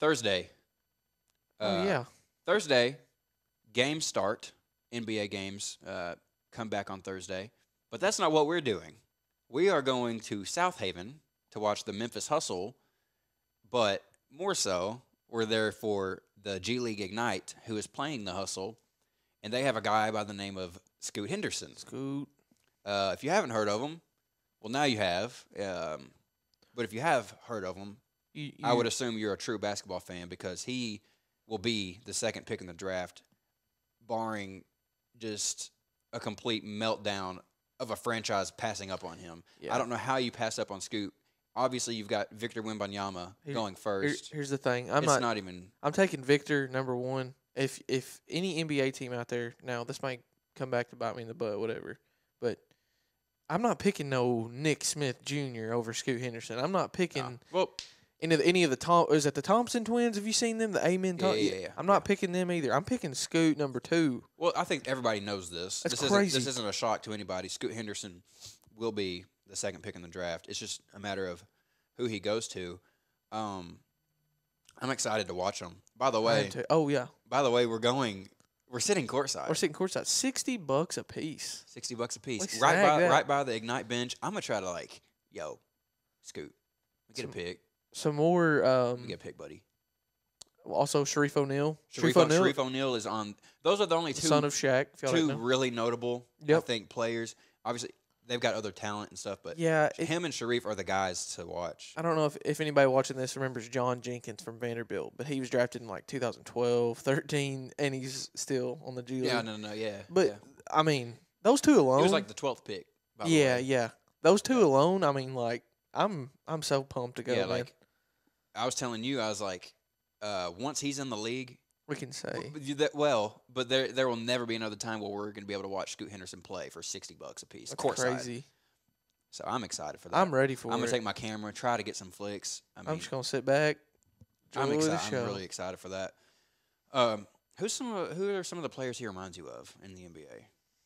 Thursday. oh Uh, yeah. Thursday, games start. NBA games uh, come back on Thursday. But that's not what we're doing. We are going to Southaven to watch the Memphis Hustle. But more so, we're there for the G League Ignite, who is playing the Hustle. And they have a guy by the name of Scoot Henderson. Scoot. Uh, if you haven't heard of him, well, now you have. Um, but if you have heard of him, You, I would assume you're a true basketball fan because he will be the second pick in the draft, barring just a complete meltdown of a franchise passing up on him. Yeah. I don't know how you pass up on Scoot. Obviously, you've got Victor Wembanyama Here- going Here- first. here's the thing. I'm it's not, not, even. I'm taking Victor number one. If if any NBA team out there now, this might come back to bite me in the butt, whatever. But I'm not picking no Nick Smith Jr. over Scoot Henderson. I'm not picking well, any of the, any of the Tom. Is that the Thompson twins? Have you seen them? The Amen. Yeah, yeah, yeah, I'm not picking them either. I'm picking Scoot number two. well, I think everybody knows this. That's this crazy. Isn't, this isn't a shock to anybody. Scoot Henderson will be the second pick in the draft. It's just a matter of who he goes to. Um, I'm excited to watch him. By the way. Oh yeah, By the way, we're going. We're sitting courtside. we're sitting courtside. Sixty bucks a piece. Sixty bucks a piece. Right by that. right by the ignite bench. I'm gonna try to like, yo, scoot. Get a pick. Some more. Um, Get a pick, buddy. also Shareef O'Neal. Shareef, O'Neal, Shareef O'Neal is on. Those are the only two son of Shaq. If two know. really notable. I think players. Obviously, they've got other talent and stuff, but Yeah, it- him and Shareef are the guys to watch. I don't know if, if anybody watching this remembers John Jenkins from Vanderbilt, but he was drafted in like 2012, 13, and he's still on the G League. Yeah, no, no, yeah. but yeah. I mean, those two alone. he was like the twelfth pick. By the yeah, way. yeah. Those two alone. I mean, like, I'm I'm so pumped to go. yeah. man. Like I was telling you, I was like, uh, once he's in the league, we can say. Well, but that- well, but there there will never be another time where we're going to be able to watch Scoot Henderson play for sixty bucks a piece. Of course, crazy. So I'm excited for that. I'm ready for I'm gonna take my camera, try to get some flicks. I mean, I'm just gonna sit back. I'm excited. show. I'm really excited for that. Um, who's some of, who are some of the players he reminds you of in the NBA?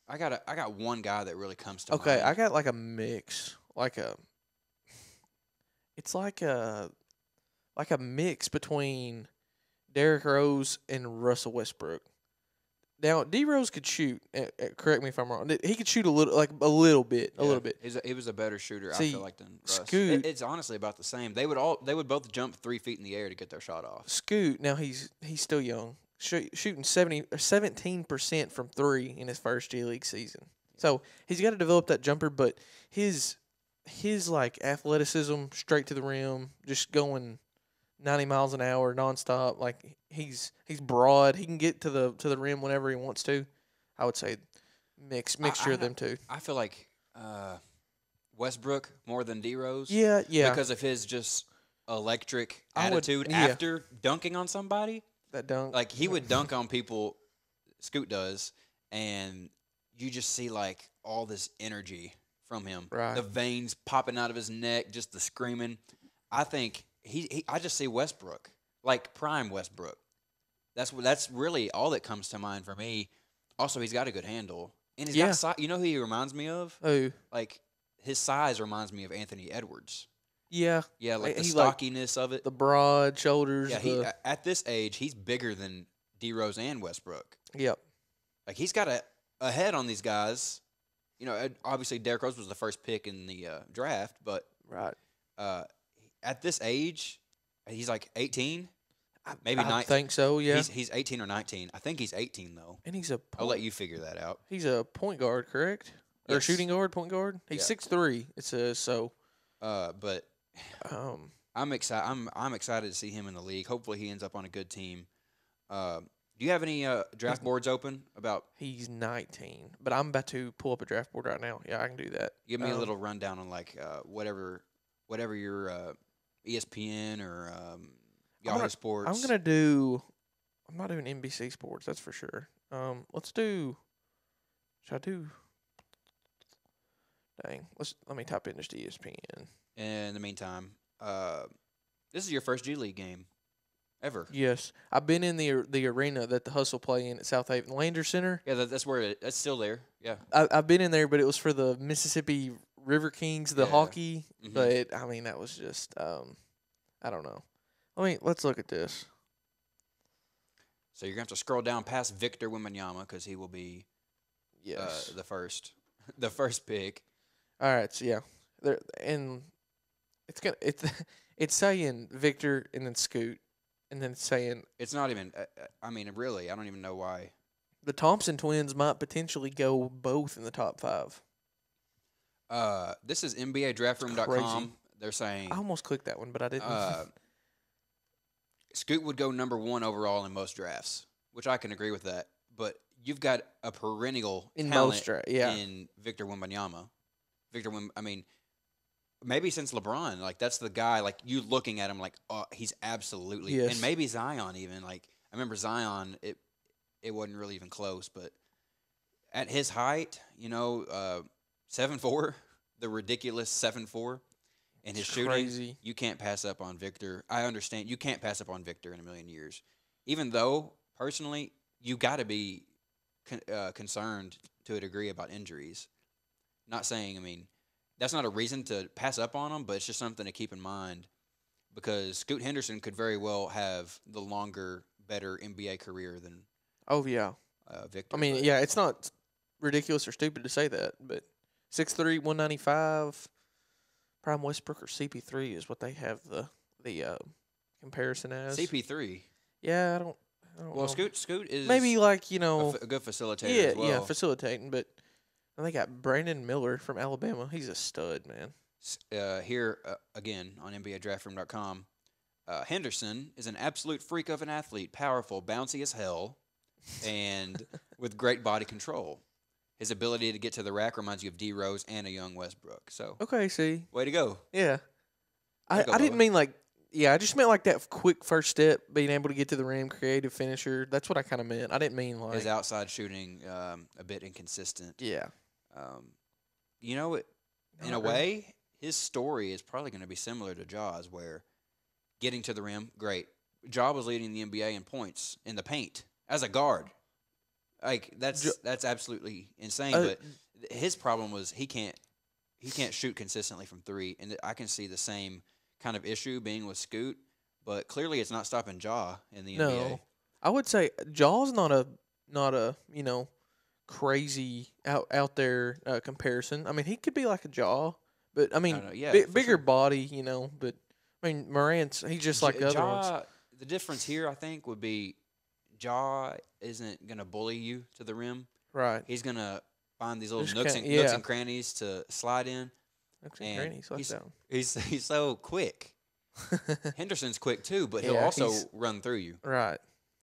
I got a, I got one guy that really comes to Okay, mind. I got like a mix, like a. It's like a, like a mix between Derrick Rose and Russell Westbrook. Now D Rose could shoot. uh, uh, correct me if I'm wrong. He could shoot a little, like a little bit, a Yeah, little bit. A, he was a better shooter. I feel like than Russ. It- Scoot- it's honestly about the same. They would all they would both jump three feet in the air to get their shot off. Scoot. Now he's he's still young, Shoot, shooting 70 or 17 percent from three in his first G League season. So he's got to develop that jumper, but his his like athleticism, straight to the rim, just going ninety miles an hour nonstop. Like he's he's broad. He can get to the to the rim whenever he wants to. I would say mix mixture I of them two. I feel like uh, Westbrook more than D Rose. Yeah, yeah. because of his just electric I would- attitude yeah. after dunking on somebody. that dunk. Like he would dunk on people, Scoot does, and you just see like all this energy from him. Right. The veins popping out of his neck, just the screaming. I think he, he I just see Westbrook, like prime Westbrook. That's what that's really all that comes to mind for me. Also, he's got a good handle, and he's Yeah. got si- you know who he reminds me of? oh Like his size reminds me of Anthony Edwards. yeah, Yeah, like the he, like, stockiness of it. the broad shoulders. Yeah, he the, a- at this age, he's bigger than D Rose and Westbrook. yep. Like he's got a, a head on these guys. You know, obviously Derrick Rose was the first pick in the uh, draft, but Right. uh, at this age, he's like 18. I, Maybe I think so. Yeah, He's, he's 18 or 19. I think he's 18 though. and he's a I'll let you figure that out. he's a point guard, correct? Or Yes. shooting guard, point guard. He's Yeah. six three. It says so. Uh, but Um, I'm excited. I'm I'm excited to see him in the league. Hopefully, he ends up on a good team. Uh, do you have any uh, draft boards open about? he's nineteen, but I'm about to pull up a draft board right now. Yeah, I can do that. Give me a Um, little rundown on like uh, whatever whatever your uh, ESPN or um, Yahoo gonna- Sports. I'm gonna do. I'm not doing NBC Sports. That's for sure. Um, let's do. Should I do? Dang. Let's let me type in just ESPN. In the meantime, uh, this is your first G League game ever. Yes, I've been in the the arena that the Hustle play in at Southaven Lander Center. Yeah, that, that's where it, that's still there. Yeah, I, I've been in there, but it was for the Mississippi River Kings, the Yeah. hockey. Mhm. But I mean, that was just um, I don't know. I mean, let's look at this. So you're gonna have to scroll down past Victor Wembanyama because he will be Yes. uh, the first, the first pick. All right. So yeah, there and it's gonna it's it's saying Victor and then Scoot, and then saying It's not even. Uh, uh, I mean, really, I don't even know why. the Thompson twins might potentially go both in the top five. Uh, this is NBADraftRoom.com. crazy. They're saying I almost clicked that one, but I didn't. uh, Scoot would go number one overall in most drafts, which I can agree with that. But you've got a perennial in talent most dra- yeah. in Victor Wembanyama. Victor Wim, I mean, maybe since LeBron, like that's the guy. Like you looking at him, like oh, he's absolutely. Yes. And maybe Zion even. Like I remember Zion, it it wasn't really even close, but at his height, you know, uh, seven four, the ridiculous seven four, and his It's shooting, crazy. you can't pass up on Victor. I understand you can't pass up on Victor in a million years. Even though personally, you got to be con- uh, concerned to a degree about injuries. Not saying, I mean, that's not a reason to pass up on him, but it's just something to keep in mind because Scoot Henderson could very well have the longer, better NBA career than Oh yeah. uh, Victor. I mean, yeah, it's not ridiculous or stupid to say that, but 6'3", 195, Prime Westbrook or CP3 is what they have the the uh, comparison as. CP3. Yeah, I don't. I don't Well, know. Scoot Scoot is maybe like you know, f- a good facilitator yeah, as well. yeah, facilitating, but and they got Brandon Miller from Alabama. He's a stud, man. Uh, here uh, again on NBADraftRoom.com. Uh, Henderson is an absolute freak of an athlete, powerful, bouncy as hell, and with great body control. His ability to get to the rack reminds you of D Rose and a young Westbrook. So, Okay, see, way to go. yeah, I, go, I didn't mean like. Yeah, I just meant like that quick first step, being able to get to the rim, creative finisher. That's what I kind of meant. I didn't mean like. His outside shooting um, a bit inconsistent. yeah. Um, you know, it, in a way, his story is probably going to be similar to Ja's, where getting to the rim, great. Ja was leading the NBA in points in the paint as a guard. Like that's that's absolutely insane. Uh, but his problem was he can't he can't shoot consistently from three, and I can see the same kind of issue being with Scoot. But clearly, it's not stopping Ja in the NBA. No, I would say Ja's not a not a you know crazy out out there uh, comparison. I mean, he could be like a Ja, but I mean, no, yeah, for bigger sure. body, you know. But I mean, Morant's he's just like the other ones. The difference here, I think, would be Ja isn't gonna bully you to the rim. Right. He's gonna find these little Just nooks and, nooks and crannies to slide in. Actually, and Granny's like he's- that He's he's so quick. Henderson's quick too, but he'll Yeah, also run through you. right.